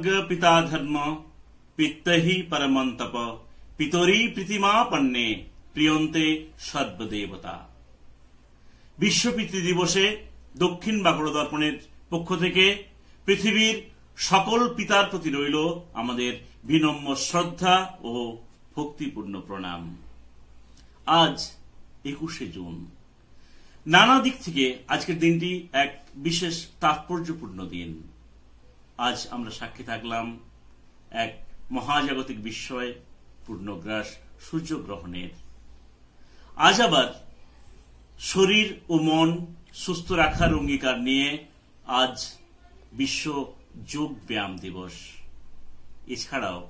স্বর্গ পিতা ধর্ম পিত্তহি পরমন্তপ পিতরি প্রীতিমাপন্নে প্রিয়ন্তে সর্বদেবতা বিশ্ব পিতৃ দিবসে দক্ষিণ বাঁকুড়া দর্পণের পক্ষ থেকে পৃথিবীর সকল পিতার প্রতি রইল আমাদের বিনম্র শ্রদ্ধা ও ভক্তিপূর্ণ প্রণাম। আজ একুশে জুন। নানা দিক থেকে আজকের দিনটি এক বিশেষ তাৎপর্যপূর্ণ দিন। আজ আমরা সাক্ষী থাকলাম এক মহাজাগতিক বিস্ময় পূর্ণগ্রাস সূর্যগ্রহণের। আজ আবার শরীর ও মন সুস্থ রাখার অঙ্গীকার নিয়ে আজ বিশ্ব যোগ ব্যায়াম দিবস। এছাড়াও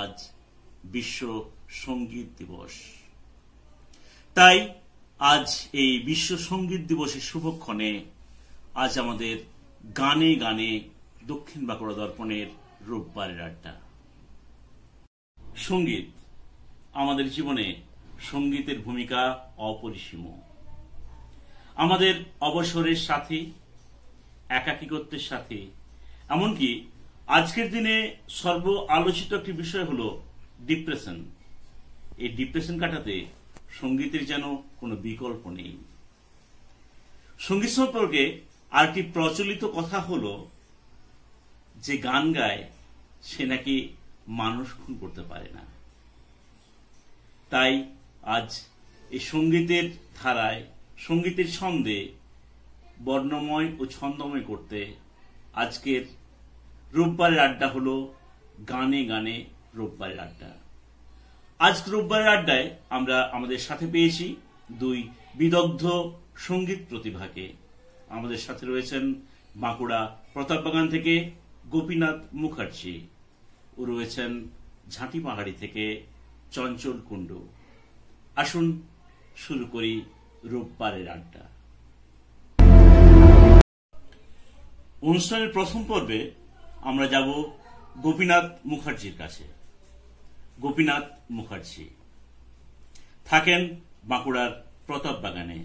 আজ বিশ্ব সংগীত দিবস। তাই আজ এই বিশ্ব সংগীত দিবসের শুভক্ষণে আজ আমাদের গানে গানে দক্ষিণ বাঁকুড়া দর্পণের রোববারের আড্ডা। সংগীত, আমাদের জীবনে সঙ্গীতের ভূমিকা অপরিসীম। আমাদের অবসরের সাথে একাকিকত্বের সাথে, এমনকি আজকের দিনে সর্ব আলোচিত একটি বিষয় হল ডিপ্রেশন। এই ডিপ্রেশন কাটাতে সঙ্গীতের যেন কোনো বিকল্প নেই। সংগীত সম্পর্কে আরেকটি প্রচলিত কথা হল যে গান গায়, সে নাকি মানুষ খুন করতে পারে না। তাই আজ এই সঙ্গীতের ধারায়, সঙ্গীতের ছন্দে, বর্ণময় ও ছন্দময় করতে আজকের রোববারের আড্ডা হলো গানে গানে রোববারের আড্ডা। আজ রোববারের আড্ডায় আমরা আমাদের সাথে পেয়েছি দুই বিদগ্ধ সংগীত প্রতিভাকে। আমাদের সাথে রয়েছেন বাঁকুড়া প্রতাপবাগান থেকে গোপীনাথ মুখার্জি ও রয়েছেন ঝাঁটি পাহাড়ি থেকে চঞ্চল কুণ্ড। আসুন শুরু করি রোববারের আড্ডা। অনুষ্ঠানের প্রথম পর্বে আমরা যাব গোপীনাথ মুখার্জির কাছে। গোপীনাথ মুখার্জি থাকেন বাঁকুড়ার প্রতাপ বাগানে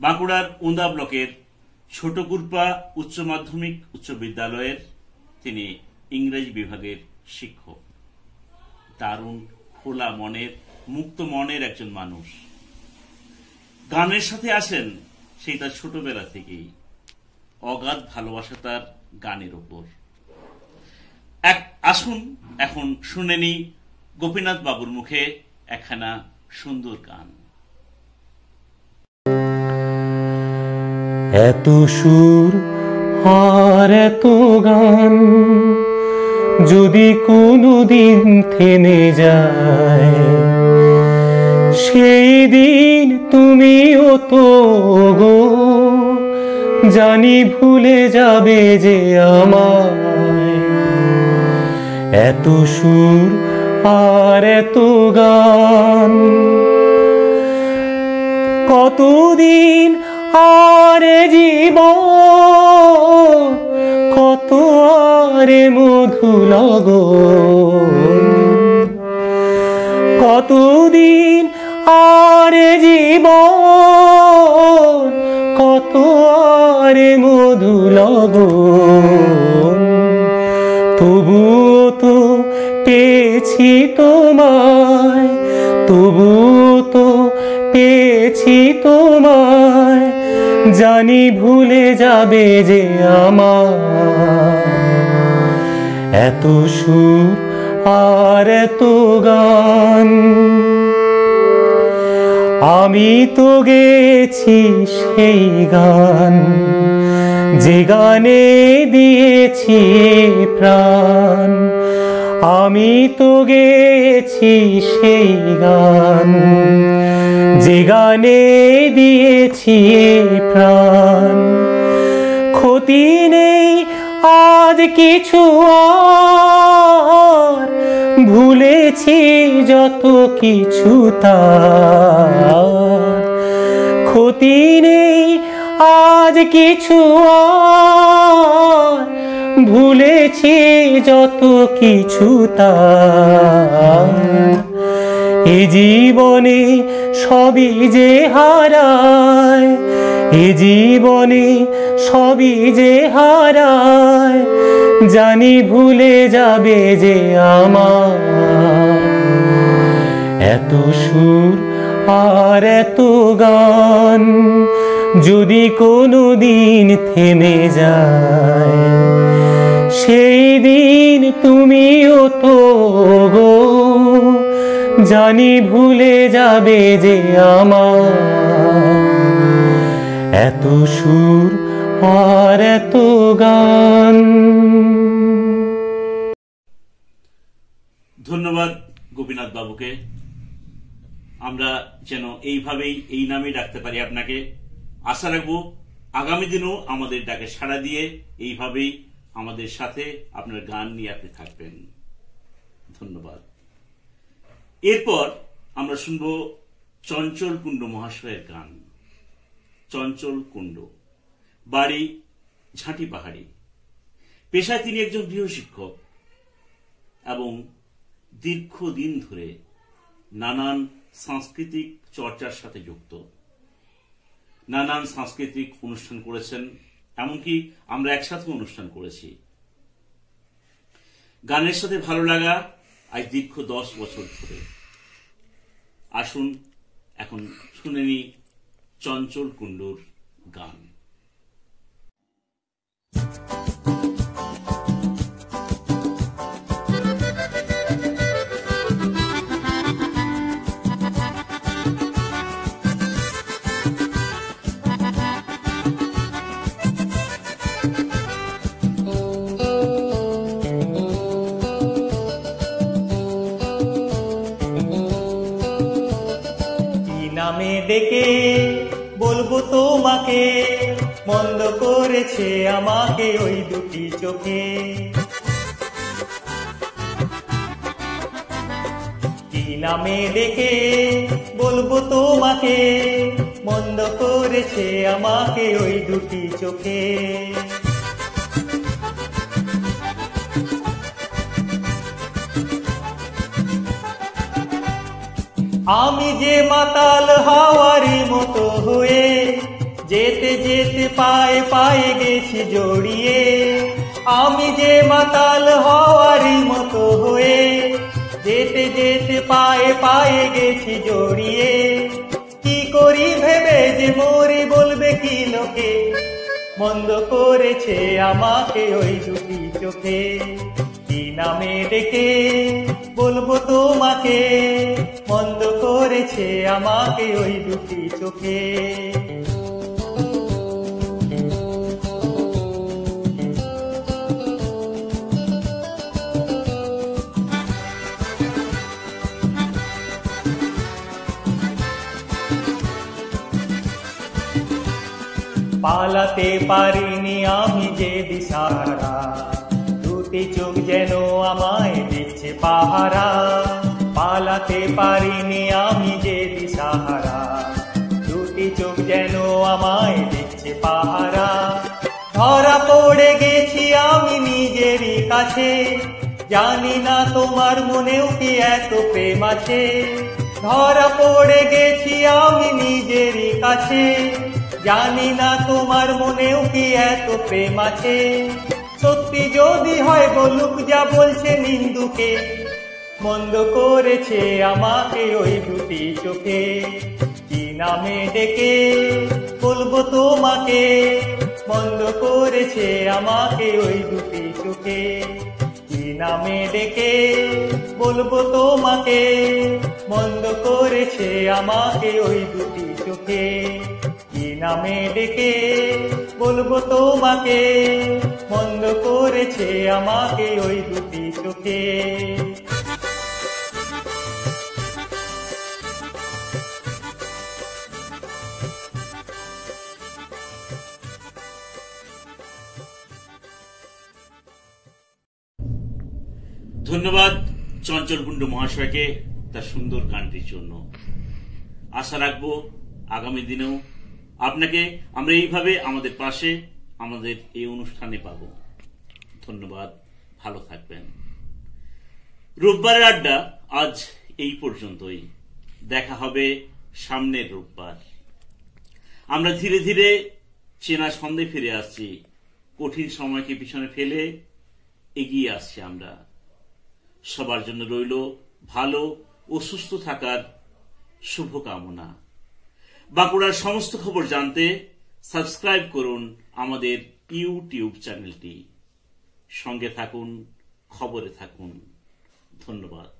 বাঁকুড়ার উন্দা ব্লকের ছোটকুরপা উচ্চ মাধ্যমিক, উচ্চ বিদ্যালয়ের তিনি ইংরেজি বিভাগের শিক্ষক। দারুণ খোলা মনের, মুক্ত মনের একজন মানুষ। গানের সাথে আসেন সেই তার ছোটবেলা থেকেই। অগাধ ভালোবাসা তার গানের ওপর। এক, আসুন, এখন শুনে নি গোপীনাথ বাবুর মুখে একখানা সুন্দর গান। এত সুর আর এত গান যদি কোনো দিন থেমে যায়, সেই দিন তুমিও তো গো জানি ভুলে যাবে যে আমায়। এত সুর আর এত গান কতদিন আরে জীব কত আরে মধু লগ কতদিন আরে জীব কত আরে মধু লগ তবুও তো পেয়েছি তোমায়, তবুও তো পেয়েছি তোমায়। জানি ভুলে যাবে যে আমার এত সুর আর এত গান। আমি তো গেছি সেই গান, যে গানে দিয়েছি প্রাণ। আমি তো গেছি সেই গান। যে গানে দিয়েছি প্রাণ। ক্ষতি নেই, আজ কিছু আর। ভুলেছি যত কিছু তার। ক্ষতি নেই, আজ কিছু আর। ভুলেছি যত কিছু তার। এ জীবনে সবই যে হারায়, এ জীবনে সবই যে হারায়, জানি ভুলে যাবে যে আমার। এত সুর আর এত গান যদি কোনো দিন থেমে যায়, সেই দিন তুমিও তো গো। জানি ভুলে যাবে যে আমার এত সুর আর এত গান। ধন্যবাদ গোপীনাথ বাবুকে। আমরা যেন এইভাবেই এই নামে ডাকতে পারি আপনাকে। আশা রাখব আগামী দিনেও আমাদের ডাকে সাড়া দিয়ে এইভাবেই আমাদের সাথে আপনার গান নিয়ে আপনি থাকবেন। ধন্যবাদ। এরপর আমরা শুনব চঞ্চল কুণ্ড মহাশয়ের গান। চঞ্চল কুণ্ড। বাড়ি ঝাঁটি পাহাড়ি। পেশায় তিনি একজন গৃহশিক্ষক এবং দীর্ঘদিন ধরে নানান সাংস্কৃতিক চর্চার সাথে যুক্ত। নানান সাংস্কৃতিক অনুষ্ঠান করেছেন, এমনকি আমরা একসাথে অনুষ্ঠান করেছি। গানের সাথে ভালো লাগা আজ দীর্ঘ দশ বছর ধরে। আসুন এখন শুনে নি চঞ্চল কুণ্ডুর গান। ডেকে বলব তোমাকে, মন্দ করেছে আমাকে ওই দুটি চোখে। কি নামে ডেকে বলব তোমাকে, মন্দ করেছে আমাকে ওই দুটি চোখে। আমি যে মতো যেতে যেতে পায়ে পায়ে গেছি জড়িয়ে। আমি যে মাতাল হাওয়ারি মতো হয়ে, যেতে যেতে পায়ে পায়ে গেছি জড়িয়ে। কি করি ভেবে যে মরি বলবে কি লোকে? মন্দ করেছে আমাকে ওই দুটি চোখে। কি নামে ডেকে বলব তোমাকে? মন্দ করেছে আমাকে ওই দুটি চোখে। পালাতে পারিনি আমি যে দিশারা দুটি চোখ যেন আমায় দিচ্ছে পাহারা। পালাতে পারিনি আমি যে দিশাহারা। দুটি চোখ যেন আমায় দিচ্ছে পাহারা। ধরা পড়ে গেছি আমি নিজেরই কাছে। জানি না তোমার মনেও কি এত প্রেম আছে। ধরা পড়ে গেছি আমি নিজেরই কাছে। জানি না তোমার মনেও কি এত প্রেম আছে। সত্যি যদি হয় বলুক যা বলছে নিন্দুকে, মন্দ করেছে আমাকে ওই দুটি চোখে। কি নামে ডেকে বলব তোমাকে, মন্দ করেছে আমাকে ওই দুটি চোখে। কি নামে ডেকে বলব তোমাকে, মন্দ করেছে আমাকে ওই দুটি চোখে। নামে ডেকে বলব তোমাকে, মন্দ করেছে আমাকে ওই দুটি চোখে। ধন্যবাদ চঞ্চল কুণ্ডু মহাশয়কে তার সুন্দর গানটির জন্য। আশা রাখব আগামী দিনেও আপনাকে আমরা এইভাবে আমাদের পাশে, আমাদের এই অনুষ্ঠানে পাব। ধন্যবাদ, ভালো থাকবেন। রোববারের আড্ডা আজ এই পর্যন্তই। দেখা হবে সামনের রোববার। আমরা ধীরে ধীরে চেনা ছন্দে ফিরে আসছি। কঠিন সময়কে পিছনে ফেলে এগিয়ে আসছি আমরা। সবার জন্য রইল ভালো ও সুস্থ থাকার শুভকামনা। বাঁকুড়ার সমস্ত খবর জানতে সাবস্ক্রাইব করুন আমাদের ইউটিউব চ্যানেলটি। সঙ্গে থাকুন খবরে থাকুন। ধন্যবাদ।